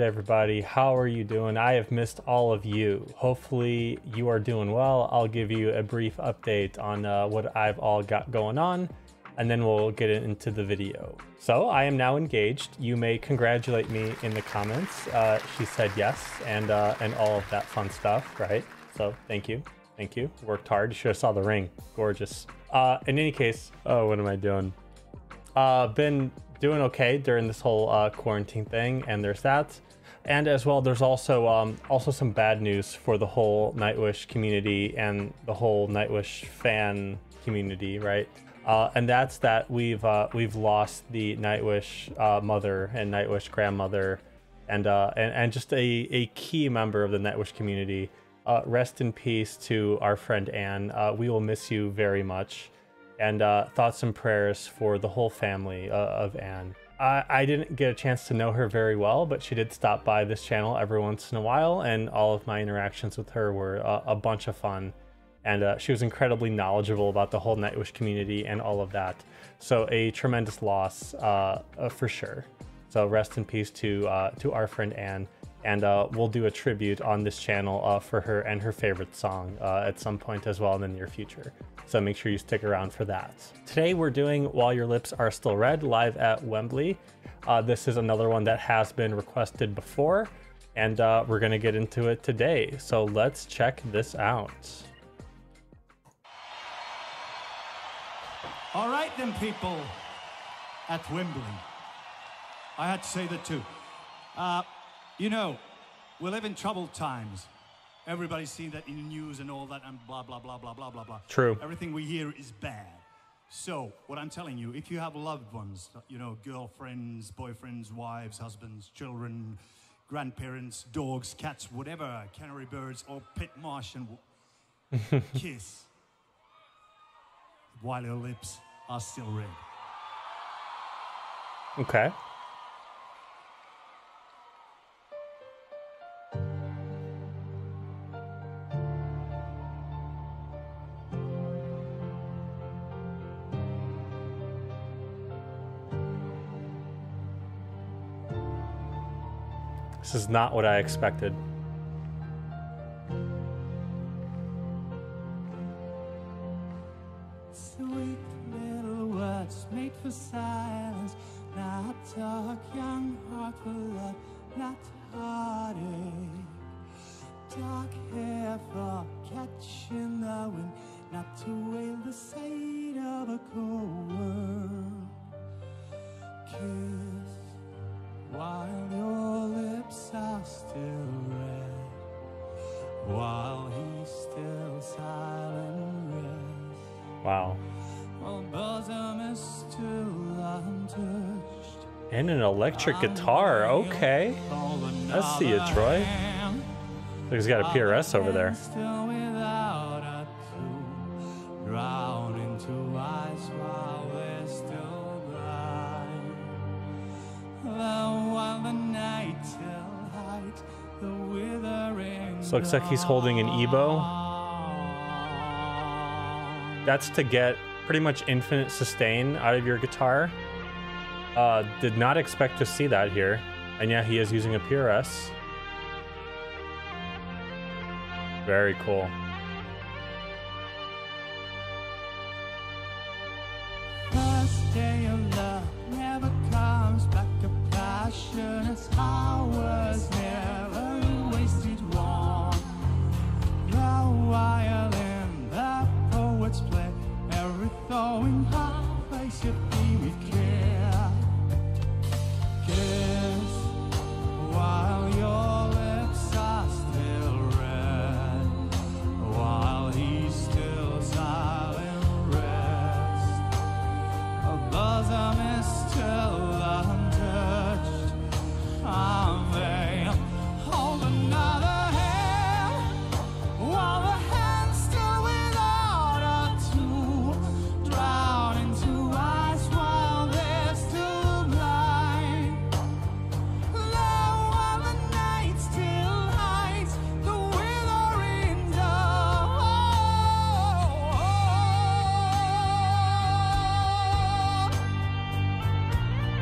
Everybody. How are you doing? I have missed all of you. Hopefully, you are doing well. I'll give you a brief update on uh, what I've all got going on, and then we'll get into the video. So, I am now engaged. You may congratulate me in the comments. Uh, she said yes, and uh, and all of that fun stuff, right? So, thank you. Thank you. Worked hard. You should have saw the ring. Gorgeous. Uh, in any case, oh, what am I doing? Uh, been doing okay during this whole uh, quarantine thing, and there's that. And as well, there's also um, also some bad news for the whole Nightwish community and the whole Nightwish fan community, right? Uh, and that's that we've uh, we've lost the Nightwish uh, mother and Nightwish grandmother, and uh, and and just a, a key member of the Nightwish community. Uh, rest in peace to our friend Anne. Uh, we will miss you very much and thoughts and prayers for the whole family of Anne. I, didn't get a chance to know her very well, but she did stop by this channel every once in a while, and all of my interactions with her were uh, a bunch of fun. And uh, she was incredibly knowledgeable about the whole Nightwish community and all of that. So a tremendous loss uh, uh, for sure. So rest in peace to to our friend Anne and uh, we'll do a tribute on this channel uh, for her and her favorite song uh, at some point as well in the near future. So make sure you stick around for that. Today we're doing While Your Lips Are Still Red live at Wembley. Uh, this is another one that has been requested before, and uh, we're going to get into it today. So let's check this out. All right then, people at Wembley. I had to say that too. You know, we live in troubled times. Everybody's seen that in the news and all that and blah, blah, blah, blah, blah, blah, blah. True. Everything we hear is bad. So, what I'm telling you, if you have loved ones, you know, girlfriends, boyfriends, wives, husbands, children, grandparents, dogs, cats, whatever, canary birds, or pit Martian, kiss while your lips are still red. Okay. This is not what I expected. Sweet little words made for silence. Not talk, young heart for love, not heartache. Dark hair for catching the wind, not to wail the sight of a cold world. Kiss while your are still red, while he's still silent rest. Wow. While bosom is still untouched. And an electric guitar. Okay. I see it, Troy. Look, he's got a PRS over there. Looks like he's holding an EBow. That's to get pretty much infinite sustain out of your guitar. Uh, did not expect to see that here. And yeah, he is using a PRS. Very cool.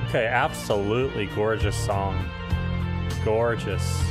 Okay, absolutely gorgeous song. gorgeous.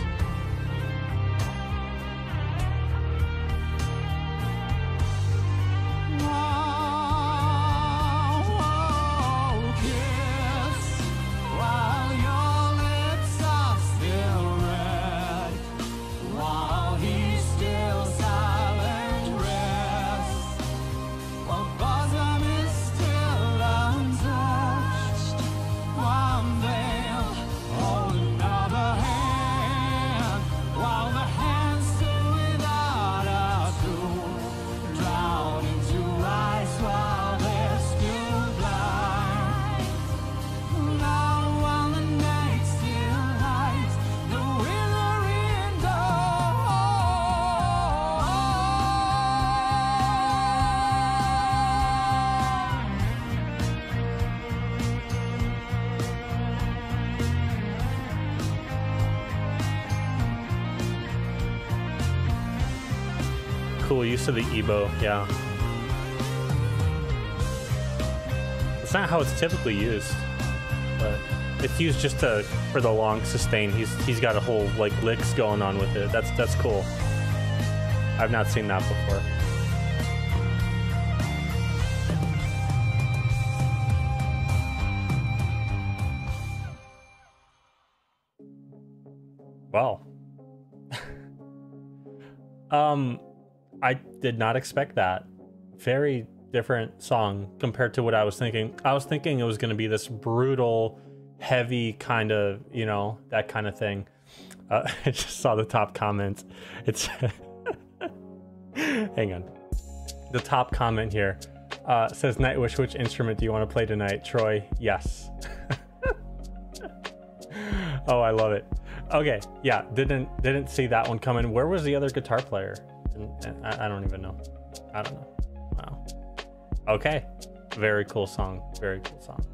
Of the EBow, yeah. It's not how it's typically used, but it's used just to for the long sustain. He's he's got a whole like licks going on with it. That's that's cool. I've not seen that before. Wow. um I did not expect that. Very different song compared to what I was thinking. I was thinking it was going to be this brutal, heavy kind of, you know, that kind of thing. Uh, I just saw the top comment. It's hang on. The top comment here uh, says, "Nightwish, which instrument do you want to play tonight?" Troy, yes. oh, I love it. Okay, yeah, didn't didn't see that one coming. Where was the other guitar player? I, I don't even know. I don't know. Wow. Okay. Very cool song. Very cool song.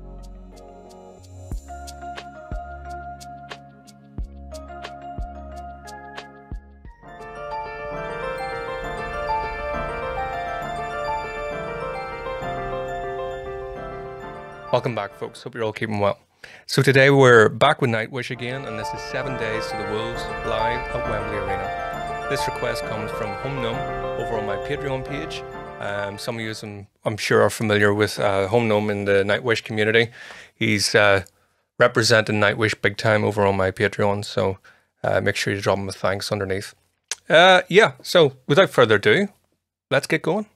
Welcome back, folks. Hope you're all keeping well. So today we're back with Nightwish again, and this is Seven Days to the Wolves live at Wembley Arena. This request comes from Home Numb over on my Patreon page. Um, some of you, I'm, I'm, sure, are familiar with uh, Home Numb in the Nightwish community. He's uh, representing Nightwish big time over on my Patreon, so uh, make sure you drop him a thanks underneath. Uh, yeah, so without further ado, let's get going.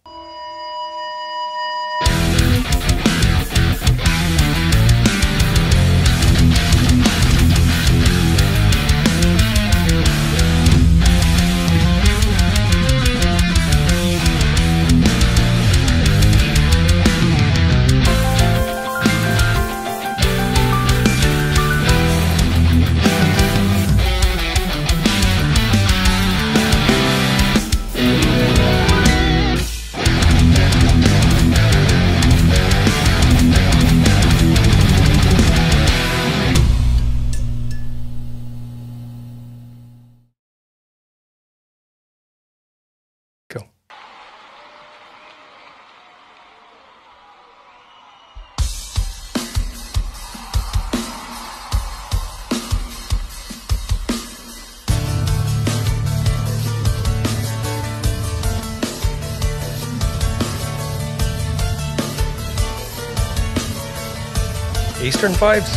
Eastern vibes?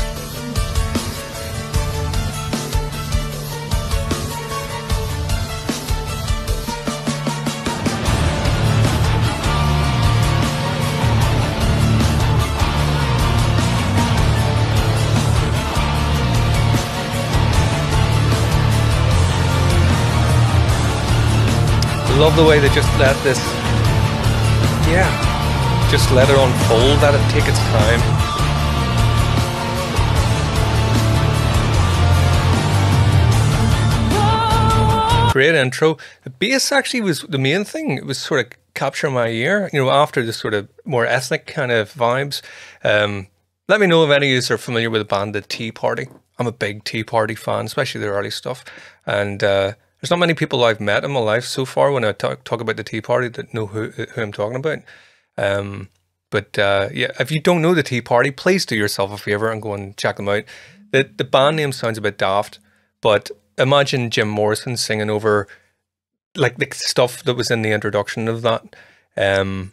love the way they just let this yeah just let it unfold let it take its time great intro. The bass actually was the main thing. It was sort of capturing my ear, you know, after the sort of more ethnic kind of vibes. Um, let me know if any of you are familiar with the band The Tea Party. I'm a big Tea Party fan, especially their early stuff. And uh, there's not many people I've met in my life so far when I talk, talk about the Tea Party that know who, who I'm talking about. Um, but uh, yeah, if you don't know the Tea Party, please do yourself a favor and go and check them out. The, the band name sounds a bit daft, But imagine Jim Morrison singing over like the stuff that was in the introduction of that. Um,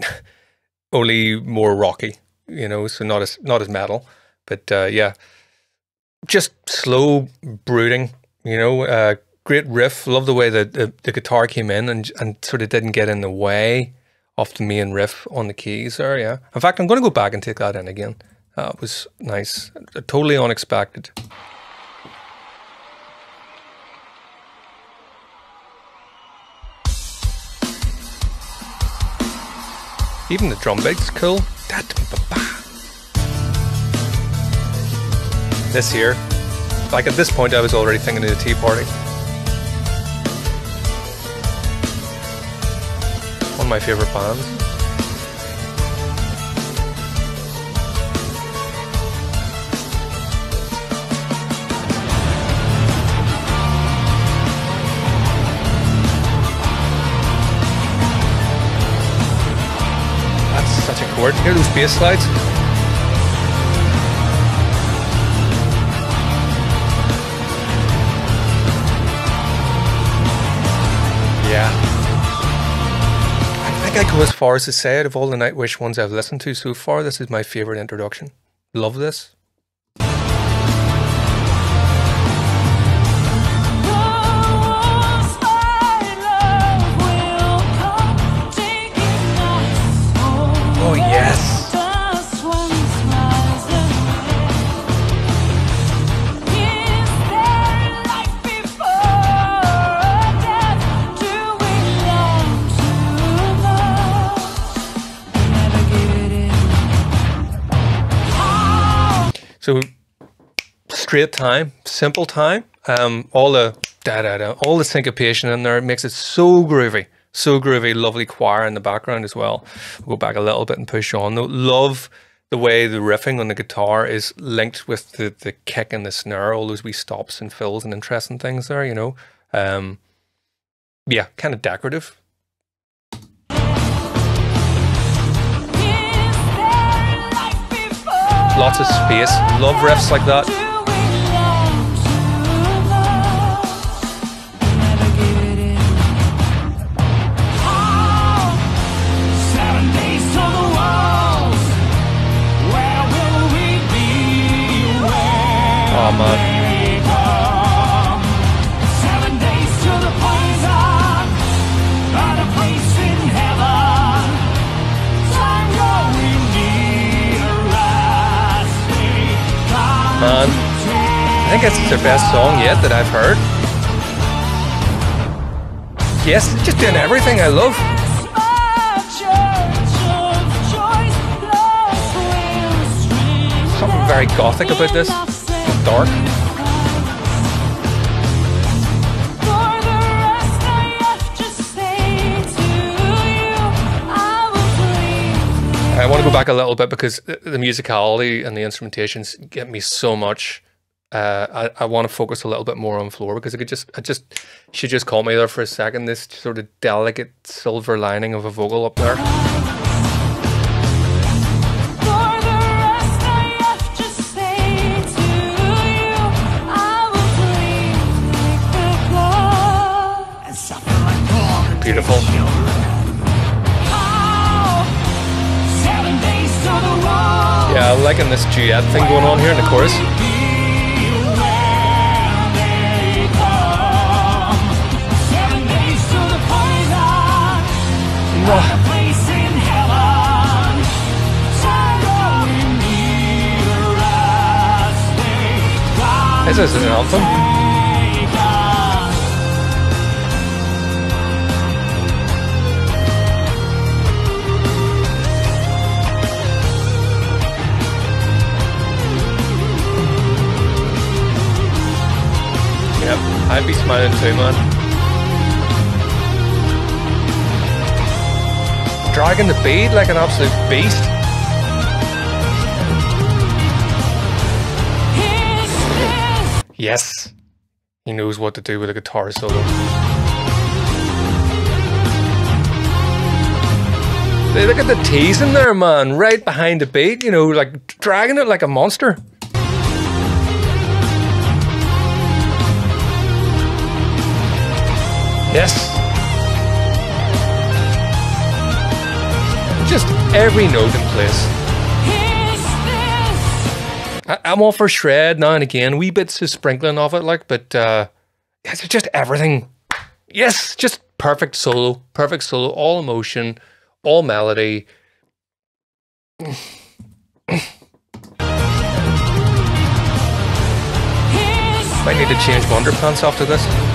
only more rocky, you know, so not as not as metal, but uh, yeah, just slow, brooding, you know. Uh, great riff. Love the way that the, the guitar came in and and sort of didn't get in the way of the main riff on the keys there. Yeah. In fact, I'm going to go back and take that in again. That was nice. Totally unexpected. Even the drum beat's cool. This here, like at this point, I was already thinking of the Tea Party. One of my favorite bands. Chord. Hear those bass slides? Yeah. I think I go as far as to say it of all the Nightwish ones I've listened to so far, this is my favorite introduction. Love this. Straight time, simple time. Um, all the da da da, all the syncopation in there makes it so groovy, so groovy. Lovely choir in the background as well. We'll go back a little bit and push on. Love the way the riffing on the guitar is linked with the the kick and the snare. All those wee stops and fills and interesting things there. You know, um, yeah, kind of decorative. Lots of space. Love riffs like that. Man, to I think it's their best song yet that I've heard. Yes, just doing everything I love. Something very gothic about this. Dark. I want to go back a little bit because the musicality and the instrumentations get me so much. Uh, I, I want to focus a little bit more on Floor because I could just, I just, she just caught me there for a second. This sort of delicate silver lining of a vocal up there. Beautiful. Yeah, I'm liking this duet thing going on here in the chorus. This is an anthem. I'd be smiling too, man. Dragging the beat like an absolute beast. Yes, he knows what to do with a guitar solo. Look at the tease in there, man. Right behind the beat, you know, like dragging it like a monster. Yes. Just every note in place. I, am all for shred now and again, wee bits of sprinkling of it, like, but uh, just everything. Yes, just perfect solo, perfect solo, all emotion, all melody. Might need to change my underpants after this.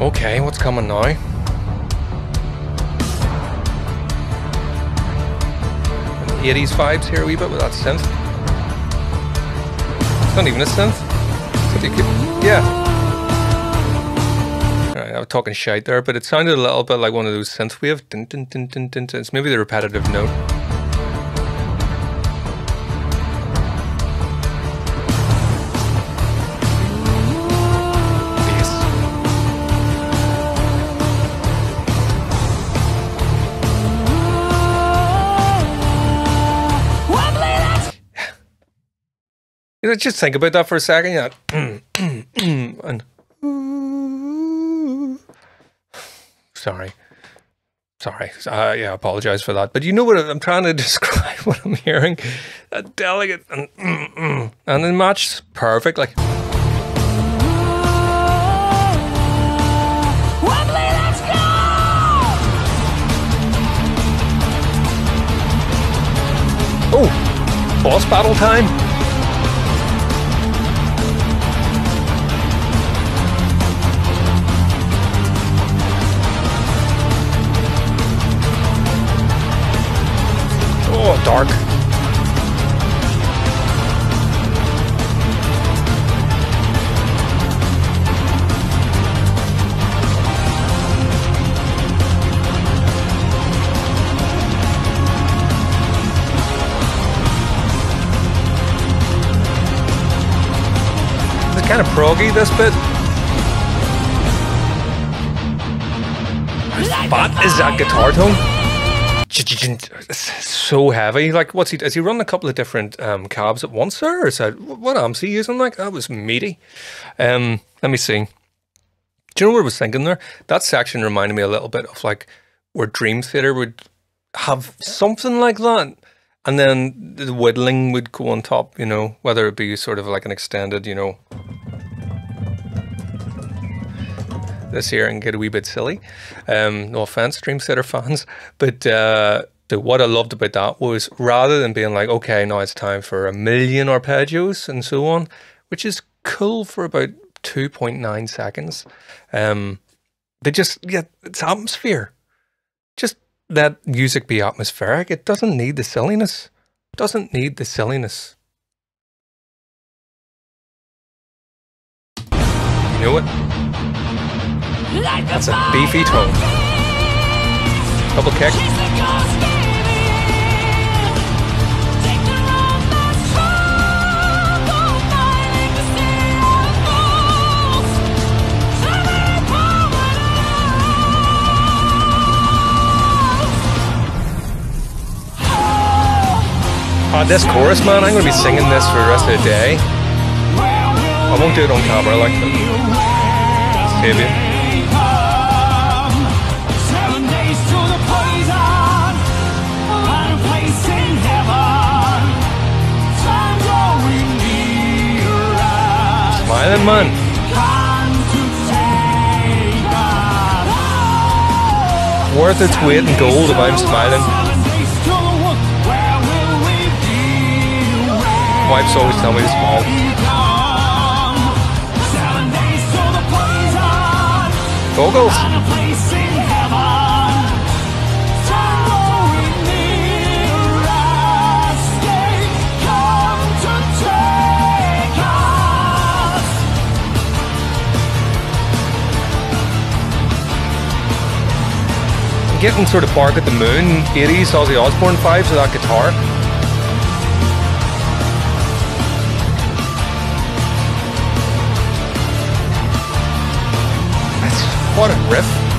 Okay, what's coming now? 80s vibes here a wee bit with that synth. It's not even a synth. yeah. Alright, I was talking shite there, but it sounded a little bit like one of those synth wave. Dun, dun, dun, dun, dun. It's maybe the repetitive note. You know, just think about that for a second. Yeah. and sorry, sorry. Uh, yeah, I apologize for that. But you know what I'm trying to describe? What I'm hearing, a delicate and and the match perfect. Like. Oh, boss battle time. Dark. It's kind of proggy, this bit. What is that guitar tone? So heavy. Like, what's he? Is he running a couple of different um, cabs at once, sir? Or is that what arms he using? Like, that was meaty. Um, let me see. Do you know what I was thinking there? That section reminded me a little bit of like where Dream Theater would have something like that, and then the whittling would go on top. You know, whether it be sort of like an extended, you know, this year and get a wee bit silly. Um, no offense, Dream Theater fans, but uh, the, what I loved about that was rather than being like, okay, now it's time for a million arpeggios and so on, which is cool for about 2.9 seconds. Um, they just, yeah, it's atmosphere. Just let music be atmospheric. It doesn't need the silliness. It doesn't need the silliness. You know what? That's a beefy tone. Double kick. Uh, this chorus, man, I'm going to be singing this for the rest of the day. I won't do it on camera like that. Save you. Smiling man. Worth its weight in gold if I'm smiling. Wife's always tell me to smile. Goggles. getting sort of Bark at the Moon, 80s Ozzy Osbourne vibes with that guitar. What a riff.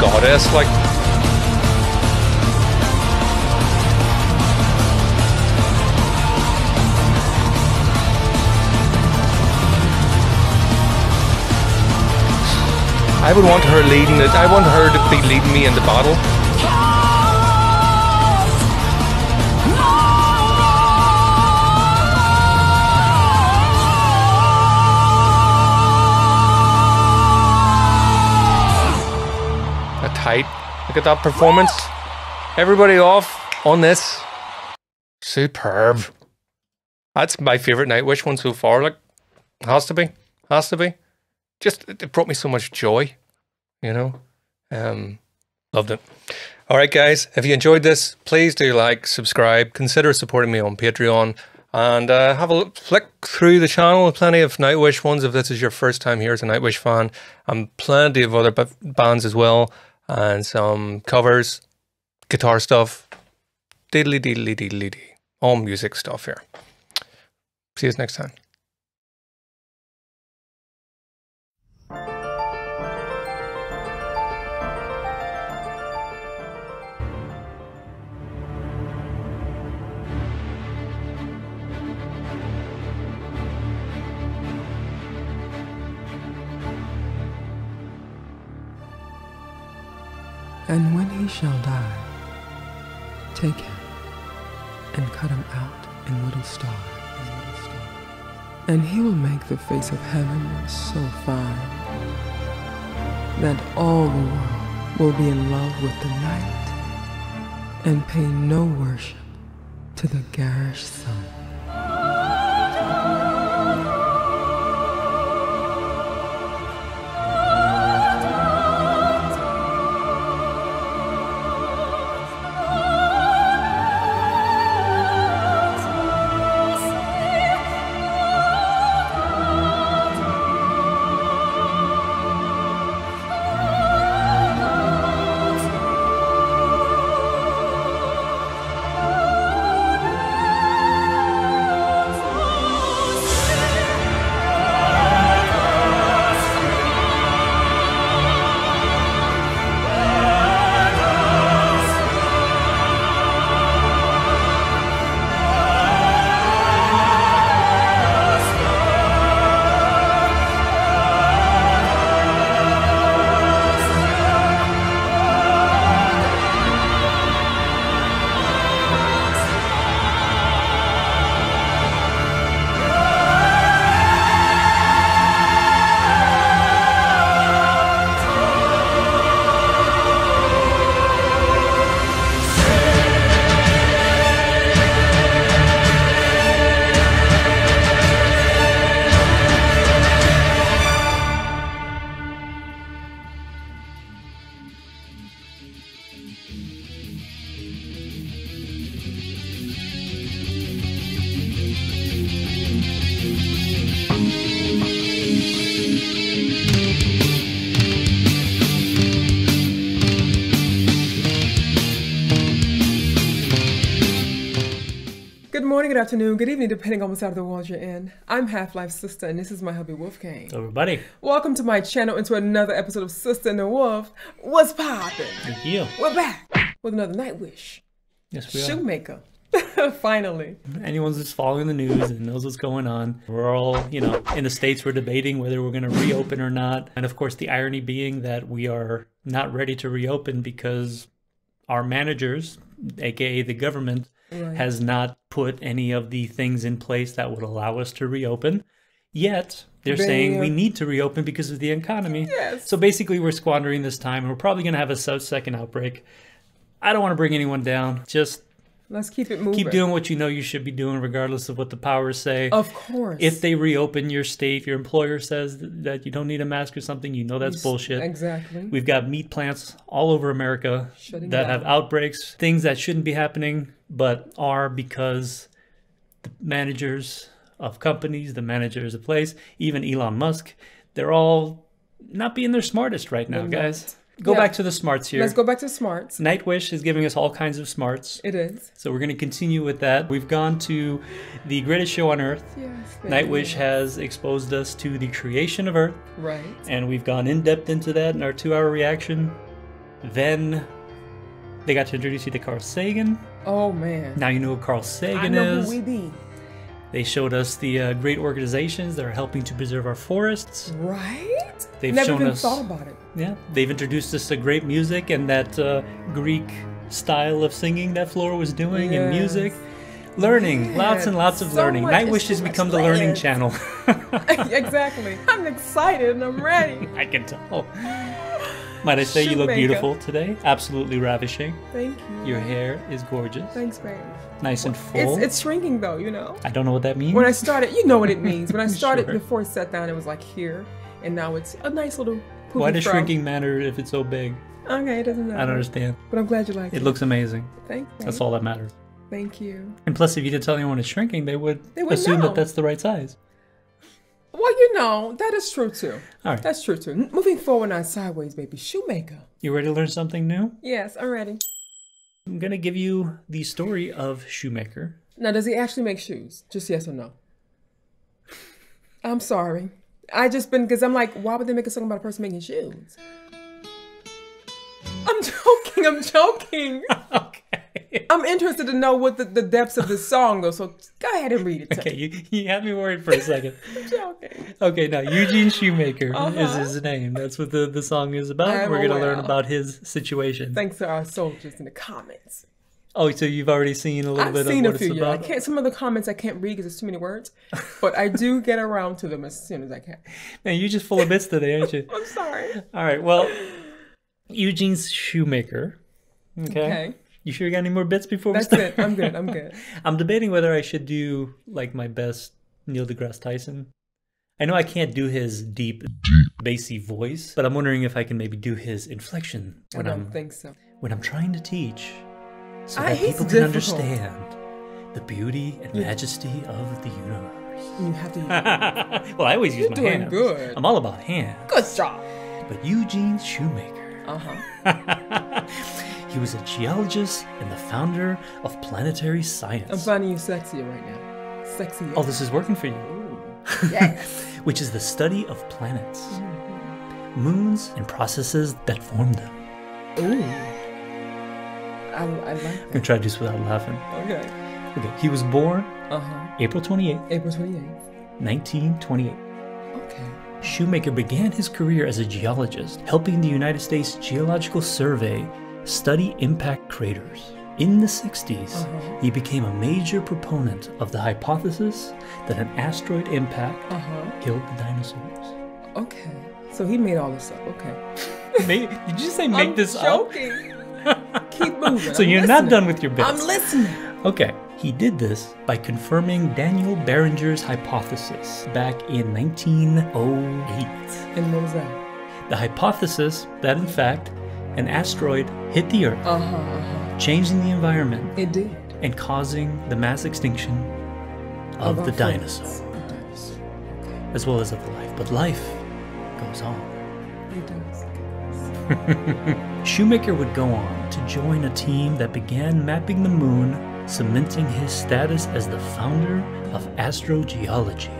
Goddess, like. I would want her leading it. I want her to be leading me in the battle. Look at that performance. Everybody off on this. Superb. That's my favorite Nightwish one so far. Like, has to be, has to be. Just it brought me so much joy. You know, um, loved it. All right, guys. If you enjoyed this, please do like, subscribe, consider supporting me on Patreon, and uh, have a look, flick through the channel. Plenty of Nightwish ones. If this is your first time here as a Nightwish fan, and plenty of other bands as well, and some covers, guitar stuff, diddly diddly diddly dee, all music stuff here. See you next time. And when he shall die, take him and cut him out in little stars. And he will make the face of heaven so fine that all the world will be in love with the night and pay no worship to the garish sun. Afternoon, good evening, depending on what side of the world you're in. I'm HalfLifeSistah, and this is my hubby Wolfgang. Everybody, Welcome to my channel and to another episode of Sister and the Wolf. What's poppin'? thank you. We're back with another Nightwish. Yes, we are. Shoemaker. Finally. anyone who's following the news and knows what's going on, we're all, you know, in the States, we're debating whether we're going to reopen or not. And of course, the irony being that we are not ready to reopen because our managers, aka the government, has not put any of the things in place that would allow us to reopen. Yet, they're saying we need to reopen because of the economy. Yes. So basically, we're squandering this time and we're probably going to have a sub second outbreak. I don't want to bring anyone down. Just Let's keep it moving. Keep doing what you know you should be doing, regardless of what the powers say. Of course. if they reopen your state, your employer says that you don't need a mask or something, you know that's bullshit. Exactly. We've got meat plants all over America Shutting that down. have outbreaks, things that shouldn't be happening, but are because the managers of companies, the managers of place, even Elon Musk, they're all not being their smartest right now, They're guys. Go Yeah. back to the smarts here. Let's go back to smarts. Nightwish is giving us all kinds of smarts. It is. So we're going to continue with that. We've gone to the greatest show on earth. Yes. Nightwish has exposed us to the creation of Earth, Right. and we've gone in depth into that in our two hour reaction. Then they got to introduce you to Carl Sagan. Oh man. Now you know who Carl Sagan I know is. who we be. They showed us the uh, great organizations that are helping to preserve our forests. Right. They've Never shown even us- thought about it. Yeah, they've introduced us to great music and that uh, Greek style of singing that Flora was doing and music. Learning, lots and lots of so learning. Nightwish it's has become the learning channel. exactly. I'm excited and I'm ready. I can tell. Might I say you look beautiful today? Absolutely ravishing. Thank you. Your hair is gorgeous. Thanks, babe. Nice and It's full. it's shrinking though, you know. I don't know what that means. When I started, you know what it means. When I started Sure. before it sat down, it was like here, and now it's a nice little. Why does shrinking matter if it's so big? Okay, it doesn't matter. I don't understand. But I'm glad you like it. It looks amazing. Thank you. That's all that matters. Thank you. And plus, if you didn't tell anyone it's shrinking, they would They would assume know. that that's the right size. Well, you know that is true too. All right. That's true too. Moving forward on sideways, baby. Shoemaker. You ready to learn something new? Yes, I'm ready. I'm going to give you the story of Shoemaker. Now, does he actually make shoes? Just yes or no? I'm sorry. I just been because I'm like, why would they make a song about a person making shoes? I'm joking. I'm joking. okay. I'm interested to know what the, the depths of this song though. So go ahead and read it. To Okay, you, you had me worried for a second. I'm joking. Okay, now Eugene Shoemaker is Uh-huh. his name. That's what the, the song is about. We're going to learn about his situation. Thanks to our soldiers in the comments. Oh, so you've already seen a little I've bit seen of a few. it's Yeah, I can't. Some of the comments I can't read because it's too many words, but I do get around to them as soon as I can. Man, you're just full of bits today, aren't you? I'm sorry. All right, well, Eugene's Shoemaker. Okay. Okay, You sure you got any more bits before that's we start? That's it. I'm good. I'm good. I'm debating whether I should do like my best Neil deGrasse Tyson. I know I can't do his deep, bassy voice, but I'm wondering if I can maybe do his inflection I when don't I'm think so. when I'm trying to teach, so Ah, that he's people can difficult. understand the beauty and majesty of the universe. You have to. Use well, I always use You're my doing hands. good. I'm all about hands. Good job. But Eugene Shoemaker. Uh huh. he was a geologist and the founder of planetary science. I'm finding you sexier right now. Sexy. oh, this is working for you. yes. Which is the study of planets, moons, and processes that form them. Ooh. I, I like I'm gonna try to do this without laughing. Okay. Okay, he was born Uh huh. April 28th, April 28th. 1928. Okay. Shoemaker began his career as a geologist, helping the United States Geological Survey study impact craters. In the 60s, Uh-huh. he became a major proponent of the hypothesis that an asteroid impact Uh huh. killed the dinosaurs. Okay. So he made all this up. Okay. Make, did you say make I'm this up? Keep moving. So I'm you're not done with your bits. I'm listening. Okay, he did this by confirming Daniel Barringer's hypothesis back in 1908. And what was that? The hypothesis that, in fact, an asteroid hit the Earth, Uh huh. Uh huh. changing the environment It did. and causing the mass extinction of, our the friends. dinosaur, The. Okay. as well as of the life. But life goes on. It does. Shoemaker would go on to join a team that began mapping the moon, cementing his status as the founder of astrogeology.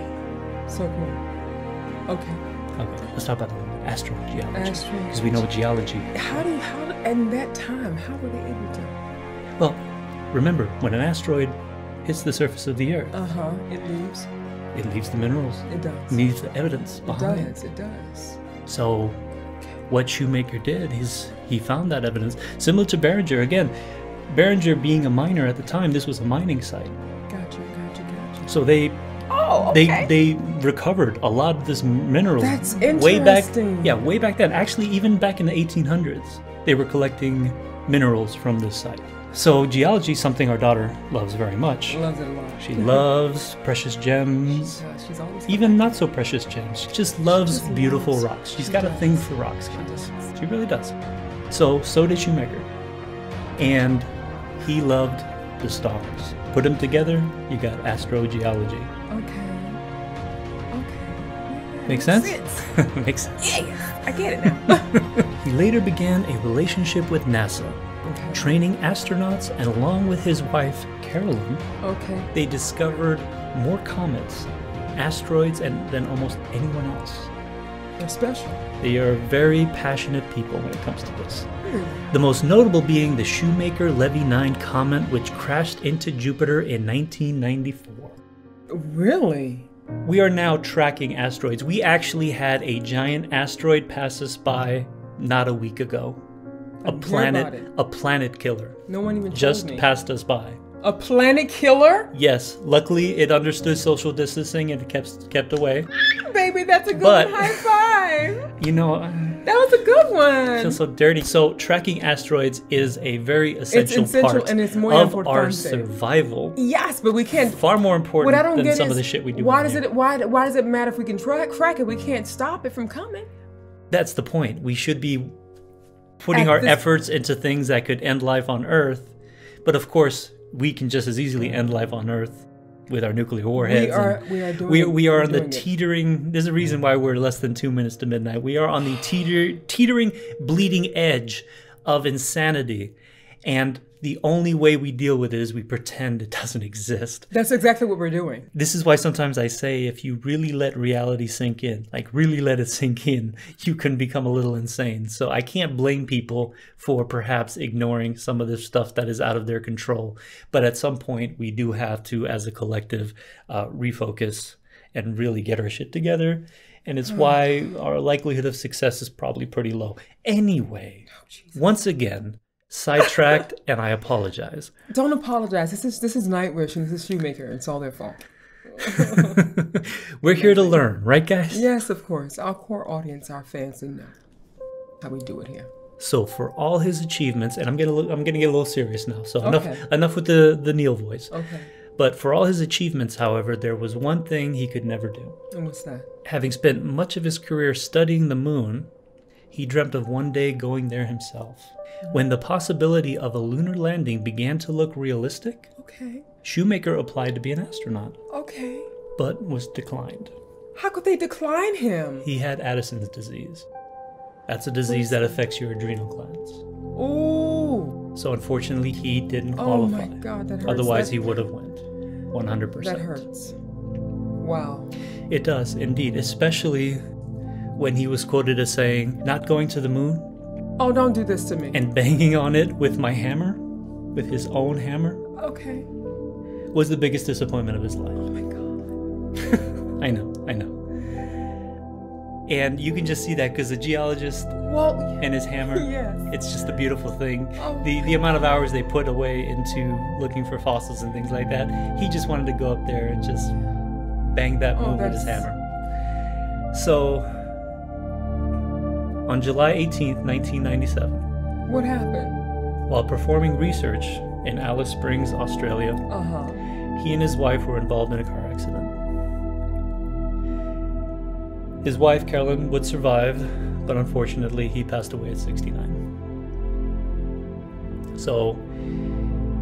So cool. Okay. Okay, let's talk about the astrogeology. Astro. Because we know geology. How do you, how in that time, how were they able to? Well, remember, when an asteroid hits the surface of the Earth, Uh huh. It leaves. it leaves the minerals, It does. it leaves the evidence It behind. does. It does. So, what Shoemaker did is he found that evidence, similar to Barringer. Again, Barringer being a miner at the time, this was a mining site. Gotcha. Gotcha. Gotcha. So they Oh, okay. they they recovered a lot of this mineral That's way back interesting. yeah way back then actually even back in the 1800s they were collecting minerals from this site So geology is something our daughter loves very much. Loves it a lot. She loves precious gems, Uh, she's always even not so precious gems. She just loves just beautiful loves. rocks. She's She got a thing for rocks, does. She really does. So, so did Shoemaker. And he loved the stars. Put them together, you got astrogeology. Okay. Okay. Makes Makes sense? Makes sense. Yeah, I get it now. He later began a relationship with NASA. Training astronauts, and along with his wife, Carolyn, Okay. they discovered more comets, asteroids, and than almost anyone else. They're special. They are very passionate people when it comes to this. Really? The most notable being the Shoemaker Levy 9 comet, which crashed into Jupiter in 1994. Really? We are now tracking asteroids. We actually had a giant asteroid pass us by not a week ago. A planet, a planet killer, No one even just passed us by. A planet killer? Yes, luckily it understood social distancing and it kept kept away. Baby, that's a good But- one. High five. You know, uh, That was a good one. feel so dirty. So tracking asteroids is a very essential, essential part and it's muy of our survival. yes, but we can't. Far more important What I don't than get some is of the shit we do. why does here. it why why does it matter if we can track crack it? We can't stop it from coming. That's the point. We should be putting At our efforts into things that could end life on Earth. But of course, we can just as easily end life on Earth with our nuclear warheads. We are we are doing we, we are on the doing it. teetering. There's a reason why we're less than two minutes to midnight. We are on the teeter, teetering, bleeding edge of insanity. And the only way we deal with it is we pretend it doesn't exist. That's exactly what we're doing. This is why sometimes I say if you really let reality sink in, like really let it sink in, you can become a little insane. So I can't blame people for perhaps ignoring some of this stuff that is out of their control. But at some point, we do have to, as a collective, uh, refocus and really get our shit together. And it's why our likelihood of success is probably pretty low. Anyway, once again, sidetracked, and I apologize. Don't apologize. This is this is Nightwish and this is Shoemaker. It's all their fault. We're here to learn, right, guys? Yes, of course. Our core audience, our fans, they know how we do it here. So for all his achievements, and I'm gonna look, I'm gonna get a little serious now. So enough Okay. enough with the the Neil voice. Okay. But for all his achievements, however, there was one thing he could never do. And what's that? Having spent much of his career studying the moon, he dreamt of one day going there himself. When the possibility of a lunar landing began to look realistic, Okay. Shoemaker applied to be an astronaut, Okay. but was declined. How could they decline him? He had Addison's disease. That's a disease that affects your adrenal glands. Ooh. So unfortunately, he didn't qualify. Oh my God, that hurts. Otherwise, That- he would have went. 100%. That hurts. Wow. It does, indeed, especially when he was quoted as saying, Not going to the moon Oh, don't do this to me. and banging on it with my hammer, with his own hammer, okay. was the biggest disappointment of his life. Oh my God. I know, I know. And you can just see that because the geologist Well, and his hammer, Yes. it's just a beautiful thing. Oh the the amount of hours they put away into looking for fossils and things like that, he just wanted to go up there and just bang that Oh, moon with his hammer. So on July 18, 1997, what happened? while performing research in Alice Springs, Australia, Uh huh. he and his wife were involved in a car accident. His wife, Carolyn, would survive, but unfortunately, he passed away at 69. So,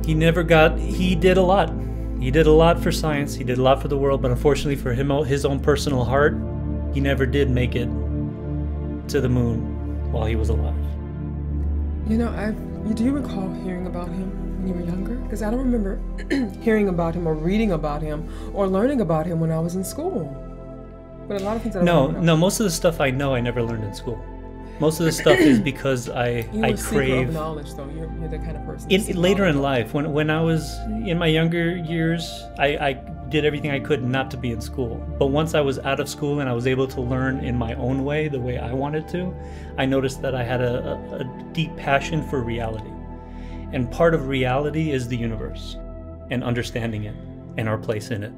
he never got, he did a lot. He did a lot for science, he did a lot for the world, but unfortunately for him, his own personal heart, he never did make it to the moon while he was alive. You know, I you do you recall hearing about him when you were younger? Because I don't remember hearing about him or reading about him or learning about him when I was in school. But a lot of things I don't No, no, most of the stuff I know I never learned in school. Most of the stuff is because I You're I crave of knowledge, though. You're, you're the kind of person. in, later in life when when I was in my younger years I, I did everything I could not to be in school. But once I was out of school and I was able to learn in my own way the way I wanted to I noticed that I had a, a, a deep passion for reality. And part of reality is the universe and understanding it and our place in it.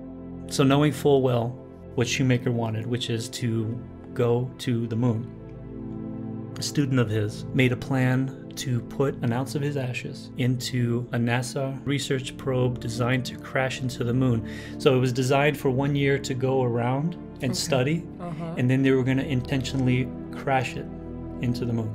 So knowing full well what Shoemaker wanted which is to go to the moon. A student of his made a plan to put an ounce of his ashes into a NASA research probe designed to crash into the moon. So it was designed for one year to go around and study, Uh-huh. and then they were going to intentionally crash it into the moon.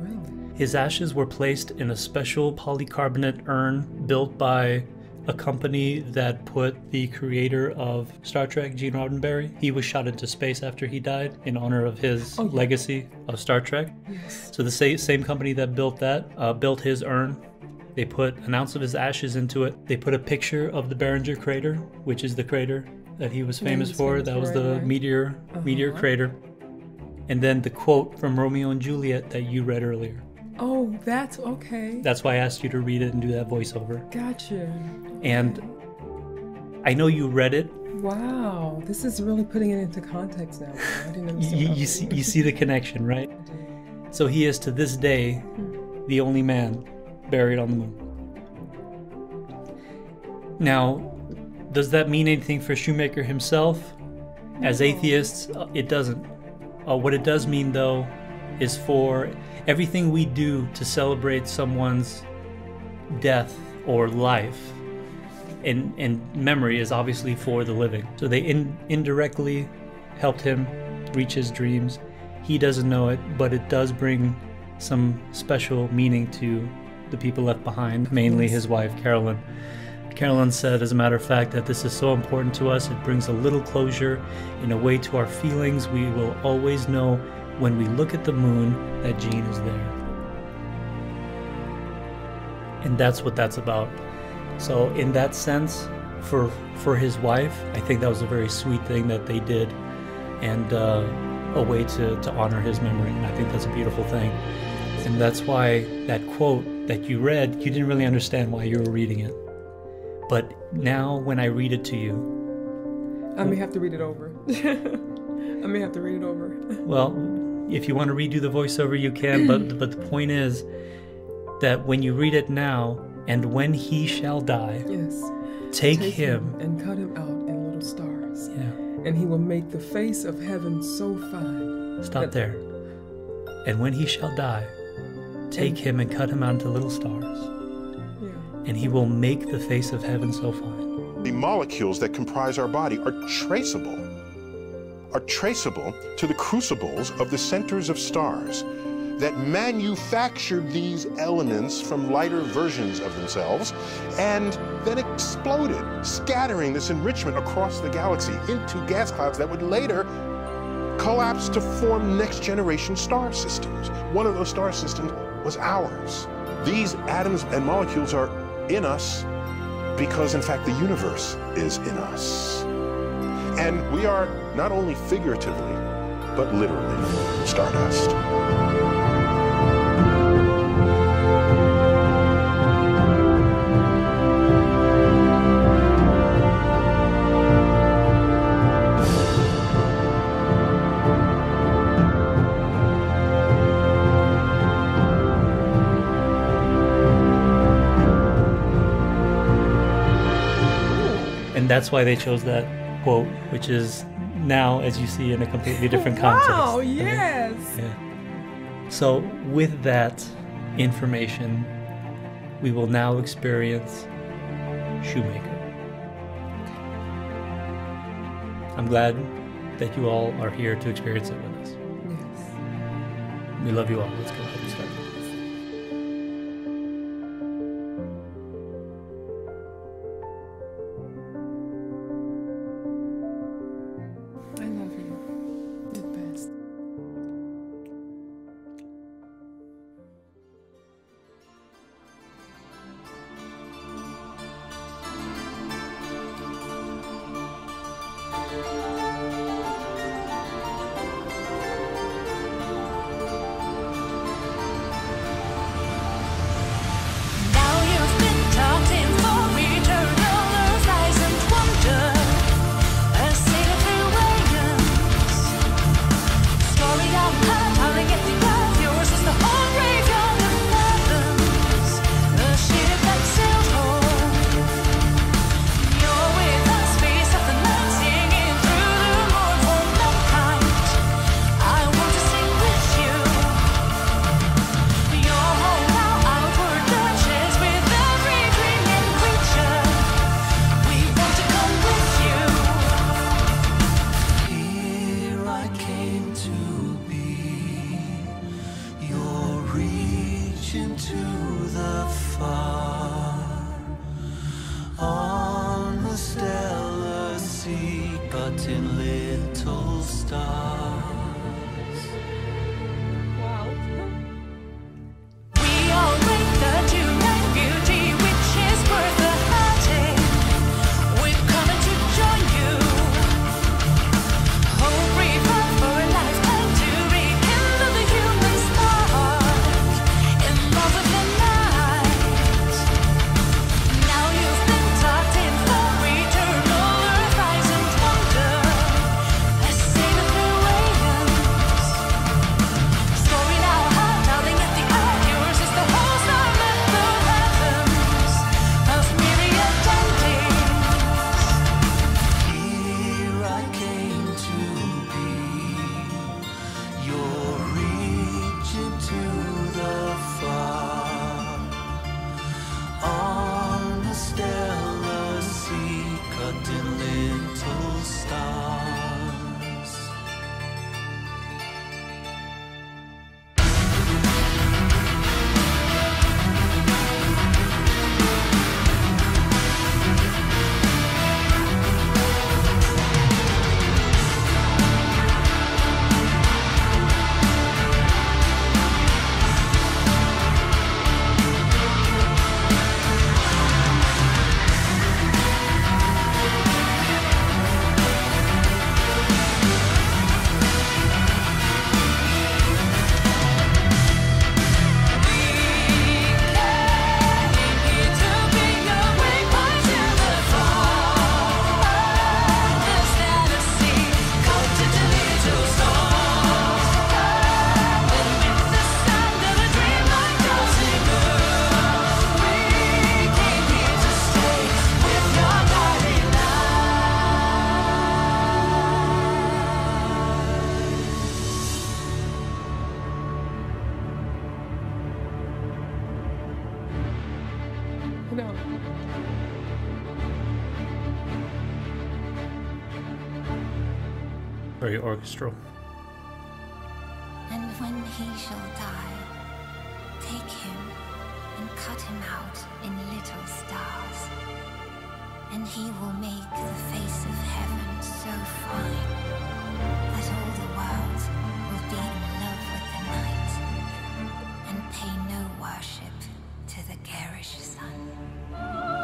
Really? His ashes were placed in a special polycarbonate urn built by a company that put the creator of Star Trek, Gene Roddenberry. He was shot into space after he died in honor of his Oh, yeah. legacy of Star Trek. Yes. So the sa- same company that built that uh, built his urn. They put an ounce of his ashes into it. They put a picture of the Barringer crater, which is the crater that he was he famous for. famous that for, was the right. meteor meteor Uh-huh. crater. And then the quote from Romeo and Juliet that you read earlier. Oh, that's okay. That's why I asked you to read it and do that voiceover. Gotcha. And I know you read it. Wow, this is really putting it into context now. I didn't understand. You, you, see, you see the connection, right? So he is to this day the only man buried on the moon. Now, does that mean anything for Shoemaker himself? As atheists, uh, it doesn't. Uh, what it does mean, though, is for everything we do to celebrate someone's death or life and, and memory is obviously for the living. So they in, indirectly helped him reach his dreams. He doesn't know it, but it does bring some special meaning to the people left behind, mainly his wife, Carolyn. Carolyn said, as a matter of fact, that this is so important to us. It brings a little closure in a way to our feelings. We will always know when we look at the moon that Gene is there. And that's what that's about. So, in that sense, for for his wife, I think that was a very sweet thing that they did, and uh, a way to to honor his memory. And I think that's a beautiful thing. And that's why that quote that you read, you didn't really understand why you were reading it. But now, when I read it to you, I may have to read it over. I may have to read it over. well, if you want to redo the voiceover, you can. But but the point is that when you read it now, and when he shall die, Yes. take, him. and cut him out in little stars, Yeah. and he will make the face of heaven so fine. Stop that- there. And when he shall die, take And- him and cut him out into little stars, Yeah. and he will make the face of heaven so fine. The molecules that comprise our body are traceable, are traceable to the crucibles of the centers of stars that manufactured these elements from lighter versions of themselves and then exploded, scattering this enrichment across the galaxy into gas clouds that would later collapse to form next generation star systems. One of those star systems was ours. These atoms and molecules are in us because, in fact, the universe is in us. And we are not only figuratively, but literally stardust. And that's why they chose that quote, which is now, as you see, in a completely different context. Wow, Okay? yes. Yeah. So, with that information, we will now experience Shoemaker. I'm glad that you all are here to experience it with us. Yes. We love you all. Let's go No. Very orchestral. And when he shall die, take him and cut him out in little stars. And he will make the face of heaven so fine that all the world will be in love with the night and pay no worship to the garish sun.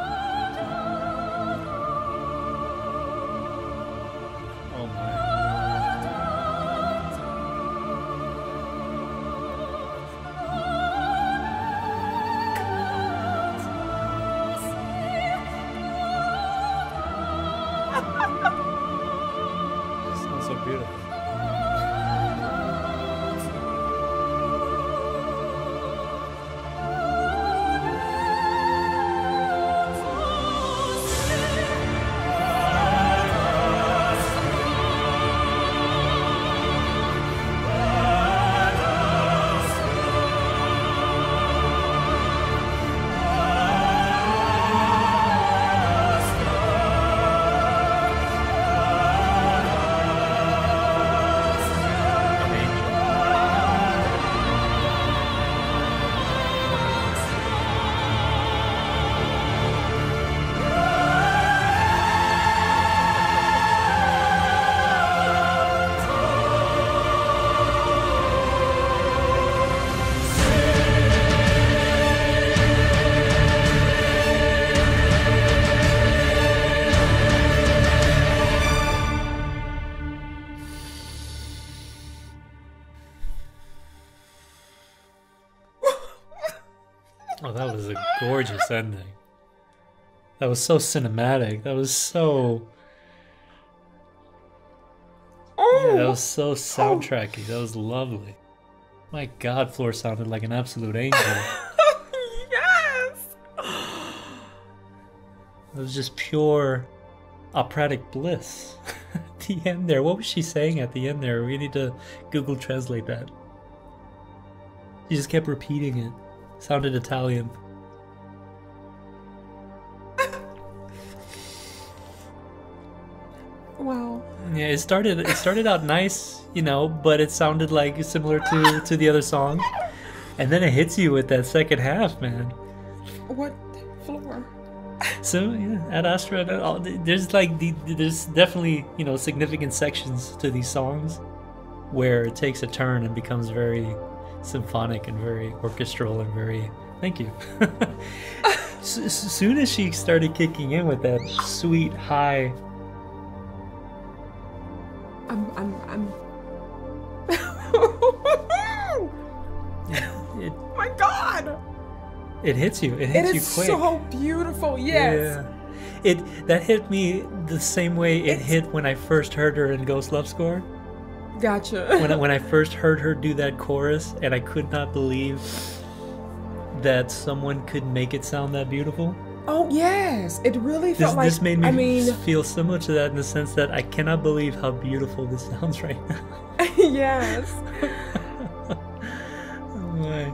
Gorgeous ending. That was so cinematic. That was so. Yeah, that was so soundtracky. That was lovely. My God, Floor sounded like an absolute angel. yes. It was just pure operatic bliss. at the end there, what was she saying at the end there? We need to Google translate that. She just kept repeating it. Sounded Italian. Wow. Yeah, it started it started out nice, you know, but it sounded like similar to to the other song. And then it hits you with that second half, man. What floor? So yeah, at Astra, there's like the, there's definitely you know significant sections to these songs where it takes a turn and becomes very symphonic and very orchestral and very. Thank you. as, as soon as she started kicking in with that sweet high, I'm I'm I'm it my god! it hits you. It It hits is you quick. so beautiful, yes. Yeah. It that hit me the same way it hit when I first heard her in Ghost Love Score. Gotcha. when I, when I first heard her do that chorus, and I could not believe that someone could make it sound that beautiful. Oh yes, it really This, felt like. this made me I mean, feel similar to that in the sense that I cannot believe how beautiful this sounds right now. yes. Oh my.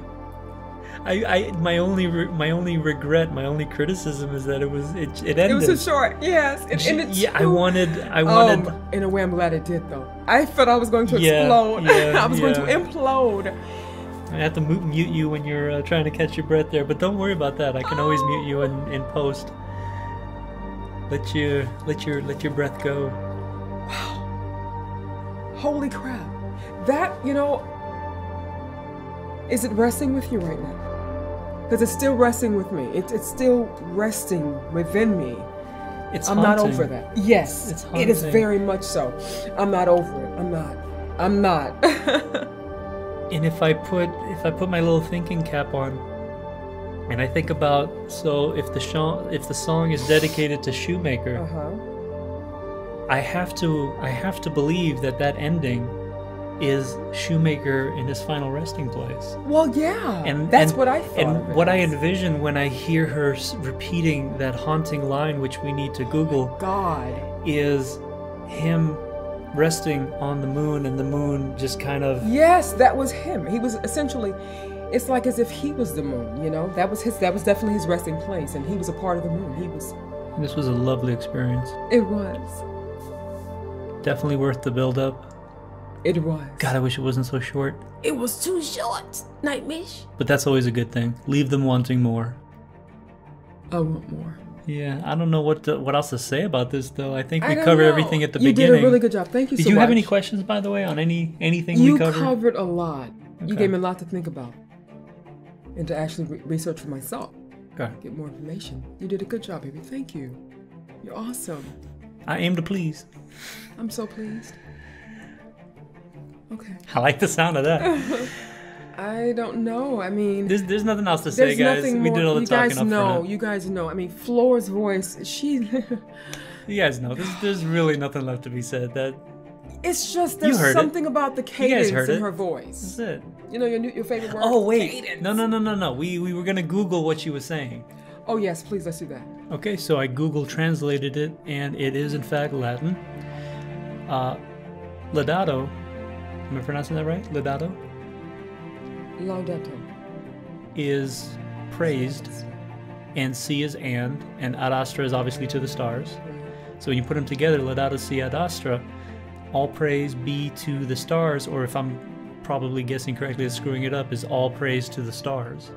I, I my only re- my only regret my only criticism is that it was it, it ended It was too short. Yes, it ended. yeah I wanted I wanted Um, in a way, I'm glad it did though. I felt I was going to Yeah, explode. yeah, I was going to implode. I have to mute, you when you're uh, trying to catch your breath there, but don't worry about that. I can always mute you in, in post. Let your let your let your breath go. Wow. Holy crap! That you know, is it resting with you right now? Because it's still resting with me. It, it's still resting within me. It's I'm not over that. Yes, It's it is haunting. very much so. I'm not over it. I'm not. I'm not. And if I put if I put my little thinking cap on, and I think about so if the song if the song is dedicated to Shoemaker, uh huh. I have to I have to believe that that ending is Shoemaker in his final resting place. Well, yeah. And that's and- what I thought. And what I envision when I hear her repeating that haunting line, which we need to Google, God. is him resting on the moon, and the moon just kind of Yes, that was him. He was essentially. It's like as if he was the moon. You know, that was his. That was definitely his resting place, and he was a part of the moon. He was. This was a lovely experience. It was. Definitely worth the build up. It was. God, I wish it wasn't so short. It was too short, Nightwish But that's always a good thing. Leave them wanting more. I want more. Yeah, I don't know what to, what else to say about this though. I think we don't covered know. everything at the you beginning. You did a really good job. Thank you Did so you have any questions by the way on any anything You we covered? covered a lot. You gave me a lot to think about, and to actually re- research for myself, Okay. get more information. You did a good job, baby. Thank you. You're awesome. I aim to please. I'm so pleased. Okay. I like the sound of that. I don't know. I mean, There's there's nothing else to say, guys. We did all the you talking guys up know. front. You guys know. I mean, Floor's voice. She. You guys know. There's there's really nothing left to be said. That it's just You there's heard it. something about the guys cadence heard in it. her voice. that's it. You know your new, your favorite word. Oh wait, Cadence. no no no no no. We we were gonna Google what she was saying. Oh yes, please let's do that. Okay, so I Google translated it, and it is in fact Latin. Uh, Laudato. Am I pronouncing that right? Laudato Laudato. is praised, and si is and, and ad astra is obviously to the stars. So when you put them together, Laudato si ad astra, all praise be to the stars, or if I'm probably guessing correctly, and screwing it up, is all praise to the stars.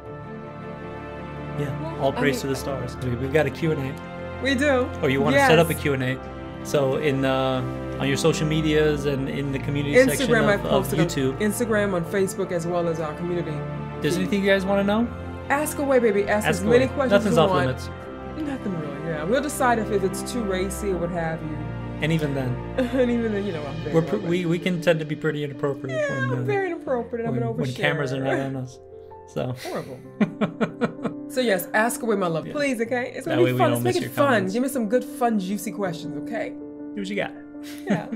Yeah, all I praise mean- to the stars. We- We've got a Q&A. We do. or you want to set up a Q&A. So in uh, on your social medias and in the community section Instagram, I of, of posted on YouTube, Instagram, on Facebook, as well as our community. there's anything you guys want to know? Ask away, baby. Ask, as Ask many away. questions Nothing's as you off want. limits. Nothing really. Yeah, we'll decide if it's too racy or what have you. And even then, and even then, you know, I'm very we're pr- we, we can tend to be pretty inappropriate Yeah, when, uh, I'm very inappropriate. I'm when, an when cameras are not on us. So Horrible. so yes, ask away, my love, please. Okay, it's That gonna way be we fun. don't Let's make it fun. comments. Give me some good, fun, juicy questions. Okay. do what you got. Yeah.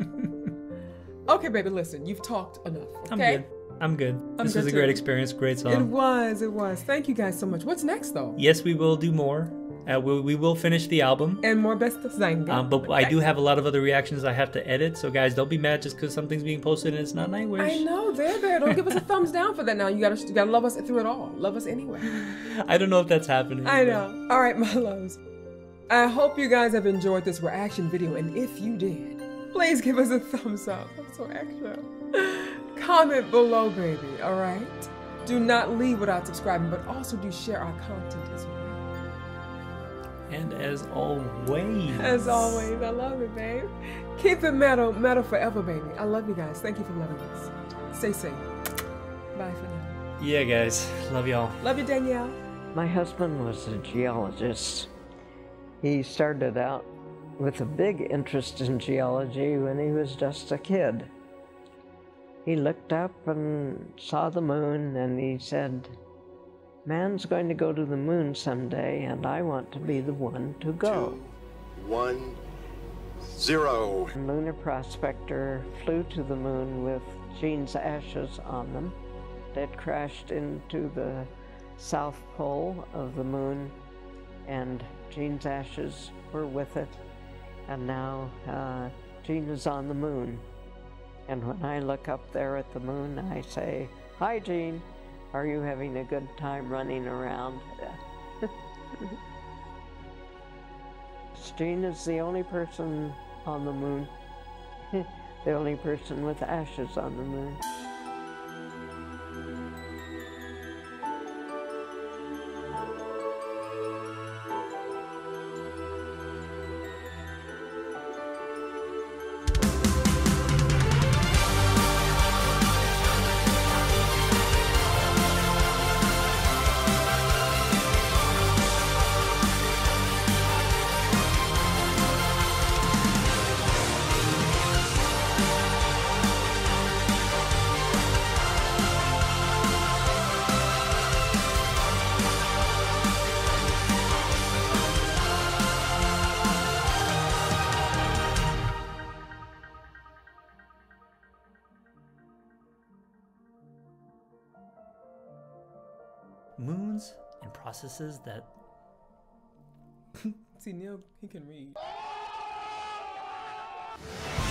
okay, baby. Listen, you've talked enough. Okay. I'm good. I'm good. I'm this good was a great too. experience. Great song. It was. It was. Thank you guys so much. What's next though? Yes, we will do more. Uh, we, we will finish the album. And more best of Zanga. Um, but I do have a lot of other reactions I have to edit. So guys, don't be mad just because something's being posted and it's not Nightwish. I know they're there. Don't give us a thumbs down for that. Now you gotta you gotta love us through it all. Love us anyway. I don't know if that's happening. I but- know. All right, my loves. I hope you guys have enjoyed this reaction video, and if you did, please give us a thumbs up. I'm so extra. Comment below, baby. All right. Do not leave without subscribing, but also do share our content as well. And as always, As always, I love it, babe. Keep it metal, metal forever, baby. I love you guys. Thank you for loving us. Stay safe. Bye for now. Yeah, guys. Love y'all. Love you, Danielle. My husband was a geologist. He started out with a big interest in geology when he was just a kid. He looked up and saw the moon and he said, Man's going to go to the moon someday, and I want to be the one to go. One, zero. Lunar Prospector flew to the moon with Gene's ashes on them. It crashed into the south pole of the moon, and Gene's ashes were with it. And now uh, Gene is on the moon. And when I look up there at the moon, I say, Hi, Gene. Are you having a good time running around? Gene is the only person on the moon, the only person with ashes on the moon. And that See, Neil, he can read.